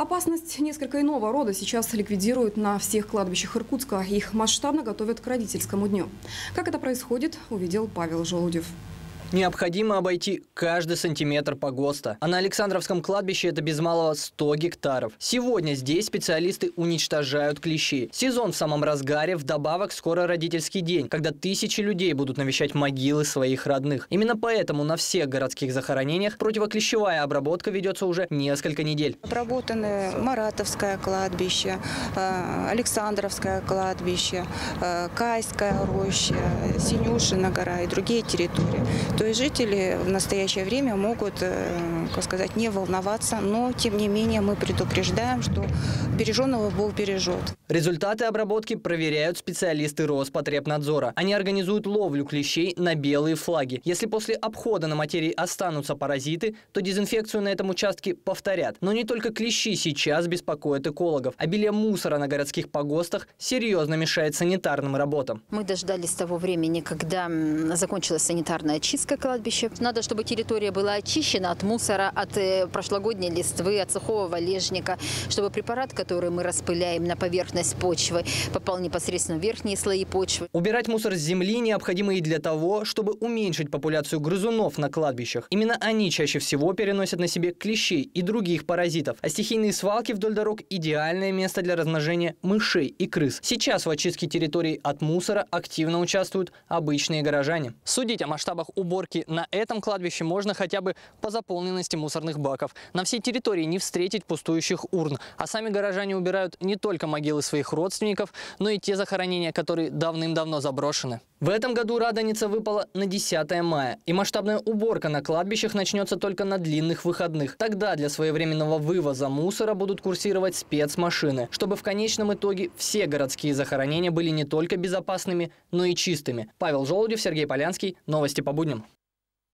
Опасность несколько иного рода сейчас ликвидируют на всех кладбищах Иркутска. Их масштабно готовят к родительскому дню. Как это происходит, увидел Павел Желудев. Необходимо обойти каждый сантиметр погоста. А на Александровском кладбище это без малого 100 гектаров. Сегодня здесь специалисты уничтожают клещи. Сезон в самом разгаре, вдобавок скоро родительский день, когда тысячи людей будут навещать могилы своих родных. Именно поэтому на всех городских захоронениях противоклещевая обработка ведется уже несколько недель. Обработаны Маратовское кладбище, э, Александровское кладбище, э, Кайская роща, Синюшина гора и другие территории. То есть жители в настоящее время могут, э, как сказать, не волноваться, но тем не менее мы предупреждаем, что береженного Бог бережет. Результаты обработки проверяют специалисты Роспотребнадзора. Они организуют ловлю клещей на белые флаги. Если после обхода на материи останутся паразиты, то дезинфекцию на этом участке повторят. Но не только клещи сейчас беспокоят экологов. Обилие мусора на городских погостах серьезно мешает санитарным работам. Мы дождались того времени, когда закончилась санитарная чистка кладбища. Надо, чтобы территория была очищена от мусора, от э, прошлогодней листвы, от сухого валежника, чтобы препарат, который мы распыляем на поверхность почвы, попал непосредственно в верхние слои почвы. Убирать мусор с земли необходимо и для того, чтобы уменьшить популяцию грызунов на кладбищах. Именно они чаще всего переносят на себе клещей и других паразитов. А стихийные свалки вдоль дорог – идеальное место для размножения мышей и крыс. Сейчас в очистке территорий от мусора активно участвуют обычные горожане. Судить о масштабах уборки на этом кладбище можно хотя бы по заполненности мусорных баков. На всей территории не встретить пустующих урн. А сами горожане убирают не только могилы своих родственников, но и те захоронения, которые давным-давно заброшены. В этом году Радоница выпала на 10 мая, и масштабная уборка на кладбищах начнется только на длинных выходных. Тогда для своевременного вывоза мусора будут курсировать спецмашины, чтобы в конечном итоге все городские захоронения были не только безопасными, но и чистыми. Павел Желудев, Сергей Полянский. Новости по будням.